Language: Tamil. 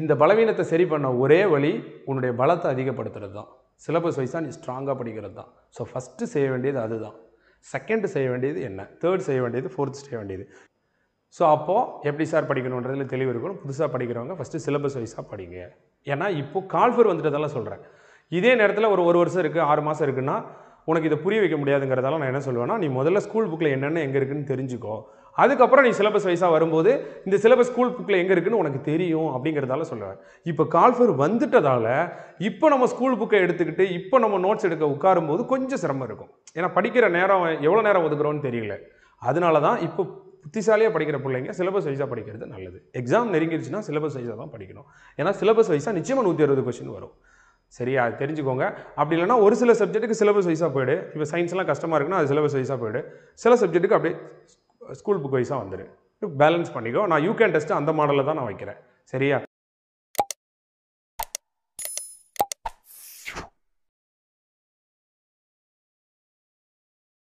இந்த பலவீனத்தை சரி பண்ண ஒரே வழி உன்னுடைய பலத்தை அதிகப்படுத்துறது தான். சிலபஸ் வைஸாக நீ ஸ்ட்ராங்காக படிக்கிறது தான். ஸோ ஃபஸ்ட்டு செய்ய வேண்டியது அதுதான். செகண்ட் செய்ய வேண்டியது என்ன? தேர்ட் செய்ய வேண்டியது ஃபோர்த் செய்ய வேண்டியது. ஸோ அப்போது எப்படி சார் படிக்கணுன்றதுல தெளிவு இருக்கணும். புதுசாக படிக்கிறவங்க ஃபஸ்ட்டு சிலபஸ் வைஸாக படிங்க. ஏன்னா இப்போது கால்ஃபர் வந்துட்டதெல்லாம் சொல்கிறேன் இதே நேரத்தில் ஒரு ஒரு வருஷம் இருக்குது ஆறு மாதம் இருக்குன்னா உனக்கு இதை புரிய வைக்க முடியாதுங்கிறதால நான் என்ன சொல்லுவேன்னா நீ முதல்ல ஸ்கூல் புக்கில் என்னென்ன எங்கே இருக்குன்னு தெரிஞ்சுக்கோ. அதுக்கப்புறம் நீ சிலபஸ் வைஸாக வரும்போது இந்த சிலபஸ் ஸ்கூல் புக்கில் எங்கே இருக்குன்னு உனக்கு தெரியும் அப்படிங்கிறதால சொல்லுவேன். இப்போ கால்ஃபர் வந்துட்டதால் இப்போ நம்ம ஸ்கூல் புக்கை எடுத்துக்கிட்டு இப்போ நம்ம நோட்ஸ் எடுக்க உட்காரும் போது கொஞ்சம் சிரமம் இருக்கும். ஏன்னா படிக்கிற நேரம் எவ்வளோ நேரம் ஒதுக்குறோன்னு தெரியல. அதனால தான் இப்போ புத்திசாலியாக படிக்கிற பிள்ளைங்க சிலபஸ் வைஸாக படிக்கிறது நல்லது. எக்ஸாம் நெருங்கிடுச்சுன்னா சிலபஸ் வைஸாக தான் படிக்கணும். ஏன்னா சிலபஸ் வைஸாக நிச்சயமாக நூற்றி அறுபது கொஸ்டின் வரும். சரியா? தெரிஞ்சுக்கோங்க. அப்படி இல்லைன்னா ஒரு சில சப்ஜெக்ட்டுக்கு சிலபஸ் வைஸாக போயிடு. இப்போ சயின்ஸ்லாம் கஷ்டமாக இருக்குன்னா அது சிலபஸ் வைஸாக போயிடு. சில சப்ஜெக்ட்டுக்கு அப்படியே ஸ்கூல் புக் வைஸாக வந்துடு பேலன்ஸ் பண்ணிக்கோ. நான் யூ கேன் டெஸ்ட்டு அந்த மாடலில் தான் நான் வைக்கிறேன். சரியா?